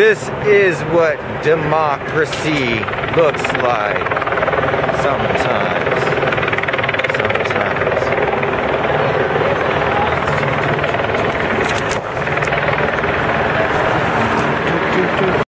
This is what democracy looks like sometimes.